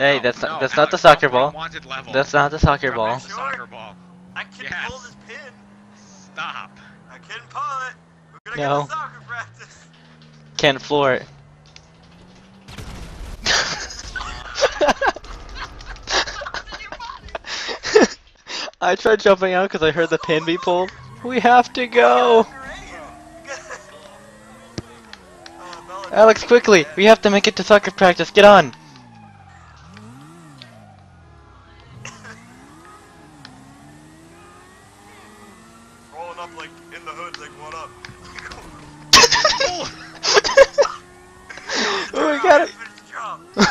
Hey, No, that's no, not that's not the soccer ball. Level. That's not the soccer Drop ball. the soccer ball. I can Yes. pull this pin. Stop. I can pull it. We're gonna No. get soccer practice. Can't floor it. I tried jumping out because I heard the pin be pulled. We have to go! Alex, quickly! We have to make it to soccer practice. Get on! What up? oh, we got it! Finish the job. The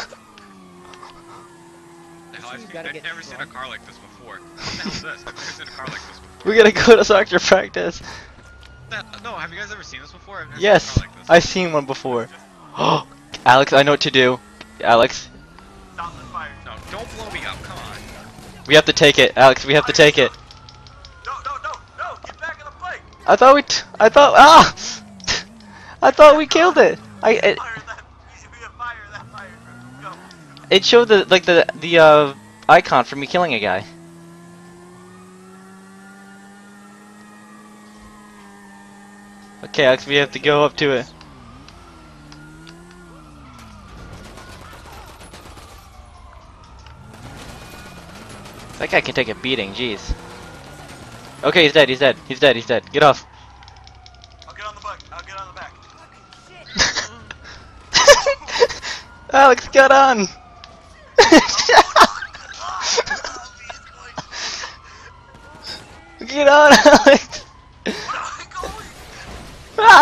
hell, I've, You seen, gotta never seen a car like this before. What the hell is this? I've never seen a car like this before. We gotta go to soccer practice. That- no, have you guys ever seen this before? I've never Yes, seen a car like this. I've seen one before. Oh, Alex, I know what to do. Alex, Stop the fire. No, don't blow me up. Come on. we have to take it. Alex, we have to take it. No, no, no, no! Get back in the fight. I thought we. T I thought. Ah! I thought we killed it. I. It, Fire that. We have fire that fire. Go. it showed the like the the uh icon for me killing a guy. Okay, we have to go up to it. That guy can take a beating, jeez. Okay, he's dead, he's dead, he's dead, he's dead. Get off. I'll get on the back. I'll get on the back. Alex, get on! get on, Alex!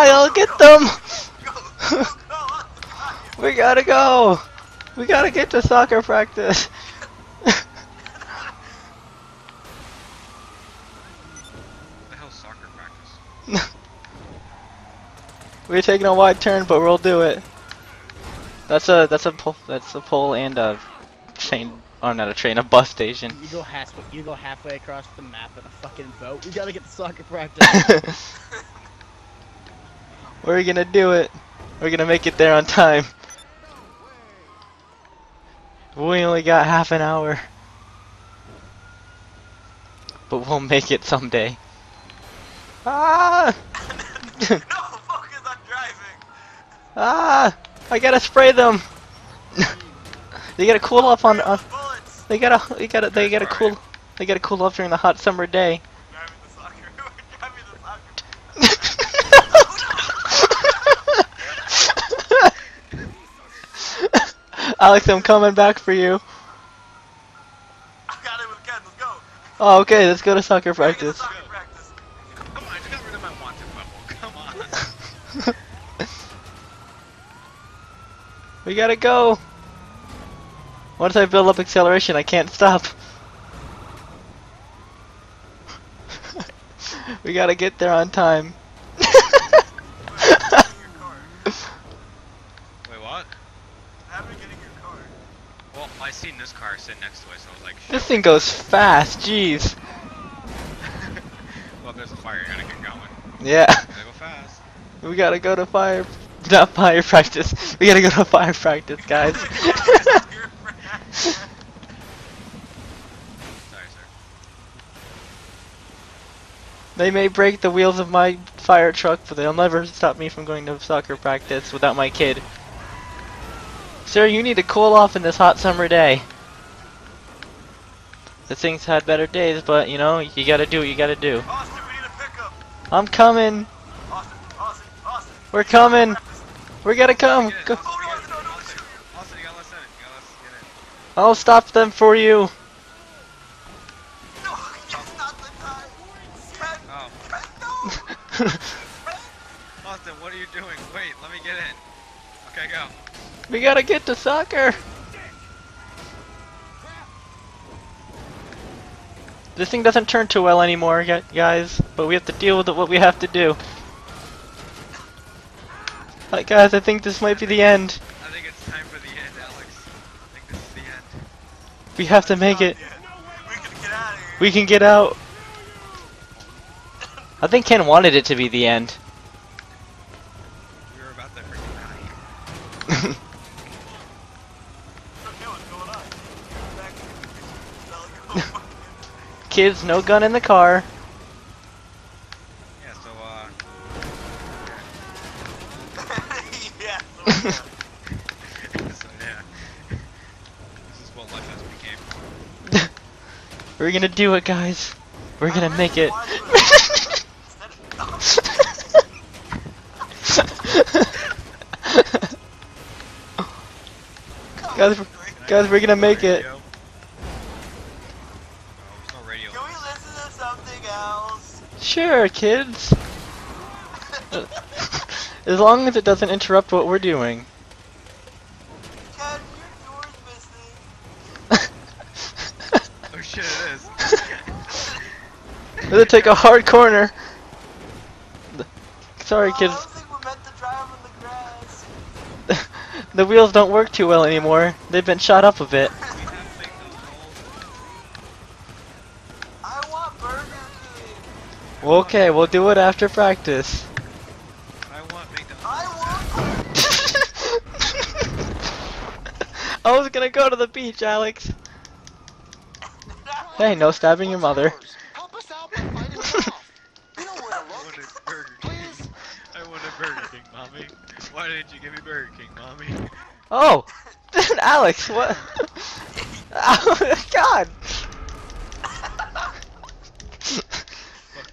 I'll get them! we gotta go! We gotta get to soccer practice! What the hell's soccer practice? We're taking a wide turn, but we'll do it. That's a that's a pole that's a pole and a train or not a train, a bus station. You go halfway. You go halfway across the map in a fucking boat. We gotta get to soccer practice. We're gonna do it. We're gonna make it there on time. We only got half an hour. But we'll make it someday. Ah! no, focus on driving. Ah! I gotta spray them! they gotta cool off on, Bullets. they gotta they gotta they gotta cool they gotta cool off during the hot summer day. Driving the soccer. We're driving the soccer. Alex, I'm coming back for you. I got it with Ken. Let's go. Oh, okay, let's go to soccer We're gonna get to practice. Come on, I got rid of my wanted level. Come on. we gotta go. Once I build up acceleration, I can't stop. we gotta get there on time. Wait, getting your car. Wait, what? What happened getting your car? Well, I seen this car sitting next to it, so I was like, shit. this thing goes fast, jeez. well, there's a fire. You gotta get going. Yeah, Gotta go fast. we gotta go to fire, not fire practice. We gotta go to fire practice, guys. They may break the wheels of my fire truck, but they'll never stop me from going to soccer practice without my kid. Sir, you need to cool off in this hot summer day. The thing's had better days, but you know, you gotta do what you gotta do. Austin, we need a pickup. I'm coming! Austin, Austin, Austin. We're coming! We gotta come! Go. I'll stop them for you! No, it's not the time. Ken, Ken, no. Austin, what are you doing? Wait, let me get in. Okay, go. we gotta get to soccer! This thing doesn't turn too well anymore, guys, but we have to deal with what we have to do. My god, I think this might be the end. I think it's time for the end, Alex. I think this is the end. We have to make it. We can get out We can get out. I think Ken wanted it to be the end. We were about to freaking die. Kids, no gun in the car. We're gonna do it, guys. We're gonna make it. guys, we're- guys, we're gonna make it. Sure, kids. As long as it doesn't interrupt what we're doing. Ken, your door's missing. Oh shit, it is. Does it take a hard corner? Sorry, kids. I we're meant to drive in the grass. the wheels don't work too well anymore. They've been shot up a bit. We have to make those calls. I want Burger okay, we'll do it after practice. I want McDonald's. I want. I was gonna go to the beach, Alex. Hey, no stabbing your mother. Help us out by fighting it off. We don't want I to wanted look. Burger King. Please. I wanted Burger King, mommy. Why didn't you give me Burger King, mommy? Oh, Alex, what? Oh, God.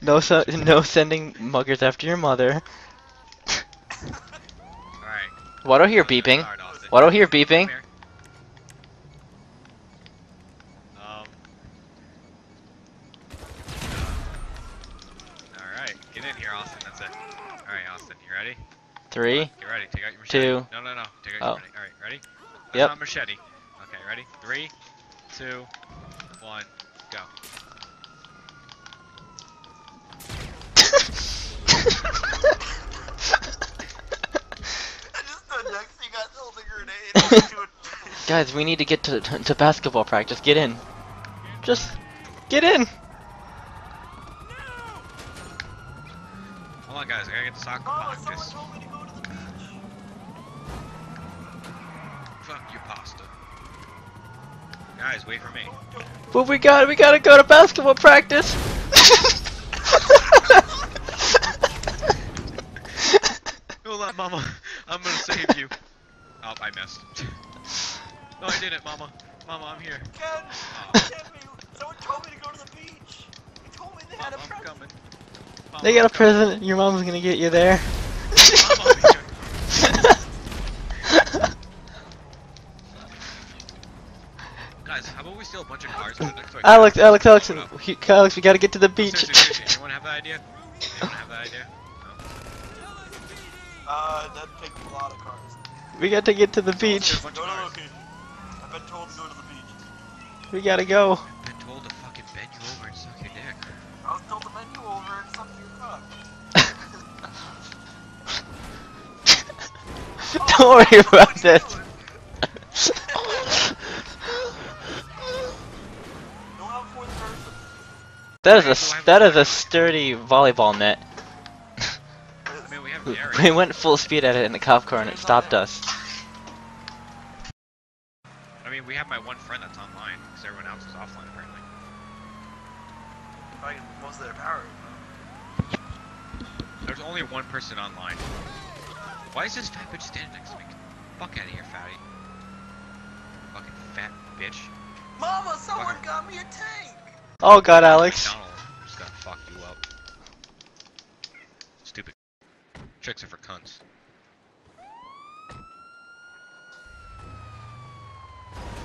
No, so, no sending muggers after your mother. Alright. Why do I hear beeping? What Austin. Why do I hear Come beeping? here. Um. Alright, get in here, Austin. That's it. Alright, Austin, you ready? Three. Get ready. Take out your machete. Two. No, no, no. Take out Oh. your. Alright, ready? That's uh, Yep. not machete. Okay, ready? Three, two, one, go. I just thought next thing I held a grenade into a. Guys, we need to get to, to to basketball practice. Get in. Just get in. Hold on, guys. I gotta get the soccer Mama, someone practice. Fuck you, pasta. Guys, wait for me. But we got we gotta go to basketball practice. Hold on, Mama. I'm gonna save you. Oh, I missed. no, I didn't, Mama. Mama, I'm here. Ken, Oh, Ken. Someone told me to go to the beach. They told me they had Mama, a I'm present. coming. Mama, they got I'm a present. Your mom's gonna get you there. coming. Mama, I'm here. Guys, how about we steal a bunch of cars? for the next, like, Alex, Alex, Alex, Shut he- Alex, we gotta get to the beach. Seriously, seriously, anyone have that idea? Anyone have that idea? No? Uh, that takes a lot of cars. we got to get to the beach. There's a bunch Go to cars. I've been told to go to the beach. We gotta go. I've been told to fucking bend you over and suck your dick. I was told to bend you over and suck your cock. Don't worry about this. Don't have fourth person. That is a s- that is a sturdy volleyball net. I mean, we We went full speed at it in the cop car and it stopped us. I mean, we have my one friend that's online, because everyone else is offline apparently. Probably most of their power. There's only one person online. Why is this fat bitch standing next to me? Fuck out of here, fatty. Fucking fat bitch. Mama, someone Fucker. got me a tank. Oh god, Alex. I'm just gonna fuck you up. Stupid. Tricks are for cunts.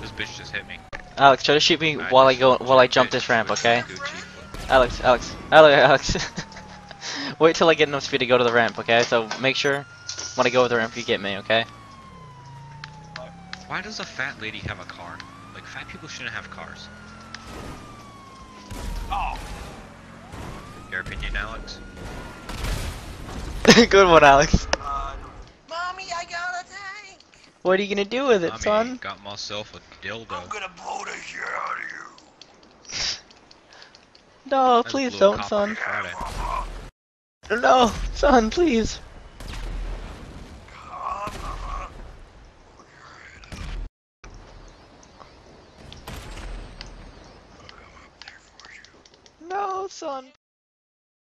This bitch just hit me. Alex, try to shoot me while I go while I jump this ramp, okay? Alex, Alex, Alex, Alex. Wait till I get enough speed to go to the ramp, okay? So make sure when I go over the ramp you get me, okay? Why does a fat lady have a car? Like, fat people shouldn't have cars. Oh, Your opinion, Alex? Good one, Alex. uh, Mommy, I got a tank. What are you gonna do with it, Mommy son? got myself a dildo. I'm gonna blow the shit out of you. No, I please don't, son. Friday. No, son, please.